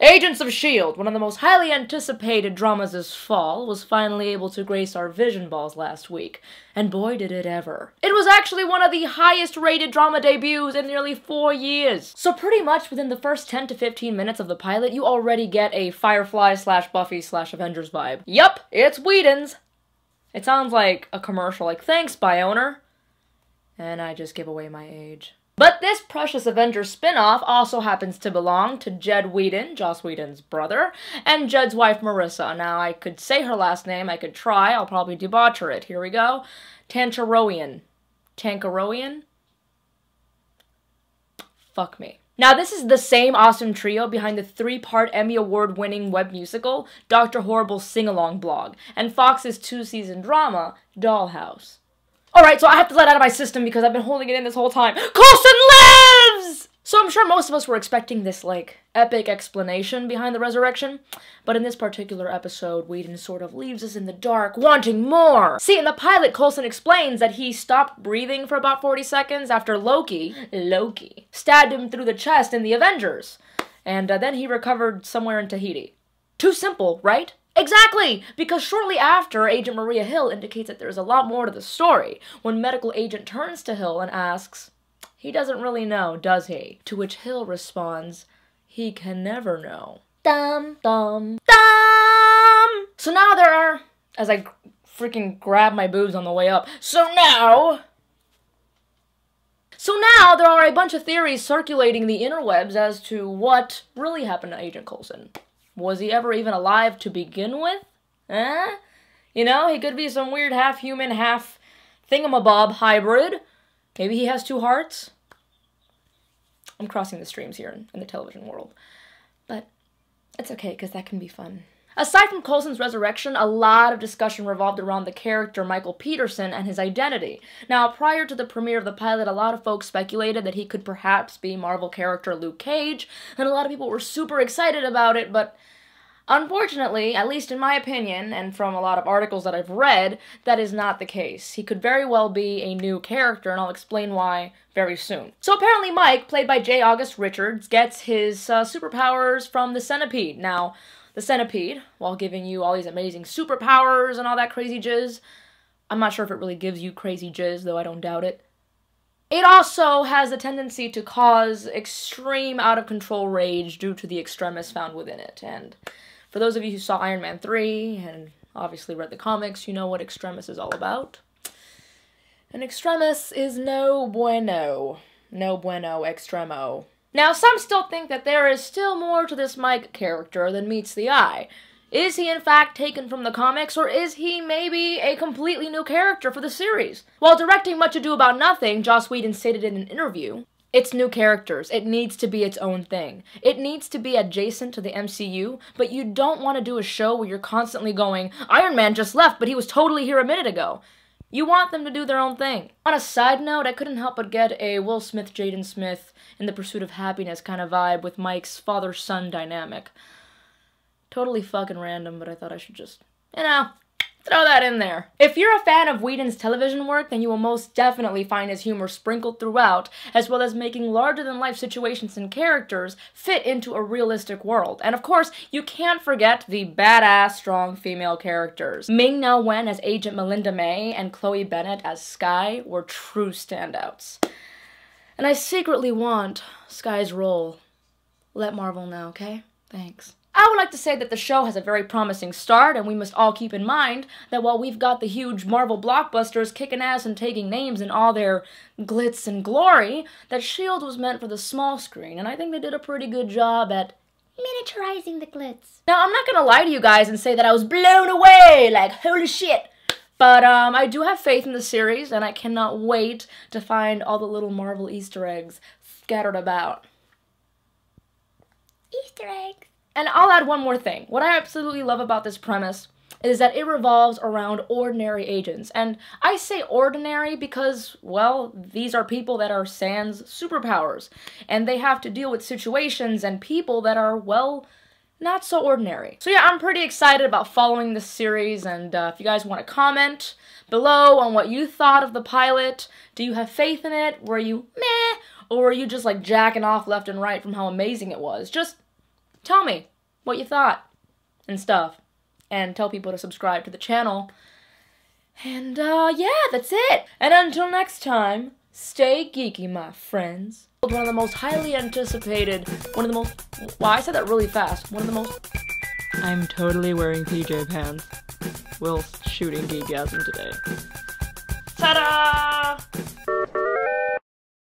Agents of S.H.I.E.L.D., one of the most highly anticipated dramas this fall, was finally able to grace our vision balls last week. And boy, did it ever. It was actually one of the highest rated drama debuts in nearly four years. So, pretty much within the first 10 to 15 minutes of the pilot, you already get a Firefly slash Buffy slash Avengers vibe. Yup, it's Whedon's. It sounds like a commercial, like, thanks, Bioner. And I just give away my age. But this Precious Avengers spin-off also happens to belong to Jed Whedon, Joss Whedon's brother, and Jed's wife Marissa. Now, I could say her last name, I could try, I'll probably debaucher it. Here we go. Tancharoian. Tankaroian? Fuck me. Now, this is the same awesome trio behind the three-part Emmy Award-winning web musical, Dr. Horrible's Sing-Along blog, and Fox's two-season drama, Dollhouse. Alright, so I have to let out of my system because I've been holding it in this whole time. Coulson lives! So I'm sure most of us were expecting this, like, epic explanation behind the resurrection, but in this particular episode, Whedon sort of leaves us in the dark, wanting more! See, in the pilot, Coulson explains that he stopped breathing for about 40 seconds after Loki, Loki, stabbed him through the chest in the Avengers, and uh, then he recovered somewhere in Tahiti. Too simple, right? Exactly! Because shortly after, Agent Maria Hill indicates that there's a lot more to the story when medical agent turns to Hill and asks, he doesn't really know, does he? To which Hill responds, he can never know. Dum, dum, dum! So now there are, as I freaking grab my boobs on the way up, so now... So now there are a bunch of theories circulating the interwebs as to what really happened to Agent Coulson. Was he ever even alive to begin with? Eh? You know, he could be some weird half human, half thingamabob hybrid. Maybe he has two hearts. I'm crossing the streams here in, in the television world. But it's okay, because that can be fun. Aside from Coulson's resurrection, a lot of discussion revolved around the character Michael Peterson and his identity. Now, prior to the premiere of the pilot, a lot of folks speculated that he could perhaps be Marvel character Luke Cage, and a lot of people were super excited about it, but Unfortunately, at least in my opinion, and from a lot of articles that I've read, that is not the case. He could very well be a new character, and I'll explain why very soon. So apparently Mike, played by J. August Richards, gets his uh, superpowers from the Centipede. Now, the Centipede, while giving you all these amazing superpowers and all that crazy jizz, I'm not sure if it really gives you crazy jizz, though I don't doubt it. It also has a tendency to cause extreme out-of-control rage due to the extremis found within it, and for those of you who saw Iron Man 3 and obviously read the comics, you know what Extremis is all about. And Extremis is no bueno. No bueno extremo. Now, some still think that there is still more to this Mike character than meets the eye. Is he in fact taken from the comics, or is he maybe a completely new character for the series? While directing Much Ado About Nothing, Joss Whedon stated in an interview, it's new characters. It needs to be its own thing. It needs to be adjacent to the MCU, but you don't want to do a show where you're constantly going, Iron Man just left, but he was totally here a minute ago. You want them to do their own thing. On a side note, I couldn't help but get a Will Smith, Jaden Smith, in the pursuit of happiness kind of vibe with Mike's father son dynamic. Totally fucking random, but I thought I should just, you know, Throw that in there. If you're a fan of Whedon's television work, then you will most definitely find his humor sprinkled throughout, as well as making larger-than-life situations and characters fit into a realistic world. And of course, you can't forget the badass, strong female characters. Ming Na Wen as Agent Melinda May and Chloe Bennet as Skye were true standouts. And I secretly want Skye's role. Let Marvel know, okay? Thanks. I would like to say that the show has a very promising start, and we must all keep in mind that while we've got the huge Marvel blockbusters kicking ass and taking names in all their glitz and glory, that S.H.I.E.L.D. was meant for the small screen, and I think they did a pretty good job at miniaturizing the glitz. Now, I'm not gonna lie to you guys and say that I was blown away, like, holy shit! But um, I do have faith in the series, and I cannot wait to find all the little Marvel Easter eggs scattered about. Easter eggs. And I'll add one more thing. What I absolutely love about this premise is that it revolves around ordinary agents. And I say ordinary because, well, these are people that are sans superpowers. And they have to deal with situations and people that are, well, not so ordinary. So yeah, I'm pretty excited about following this series, and uh, if you guys want to comment below on what you thought of the pilot, do you have faith in it? Were you meh? Or were you just like jacking off left and right from how amazing it was? Just tell me what you thought and stuff. And tell people to subscribe to the channel. And uh yeah, that's it. And until next time, stay geeky, my friends. One of the most highly anticipated, one of the most wow, I said that really fast. One of the most I'm totally wearing PJ pants whilst shooting Geekgasm today. Ta-da!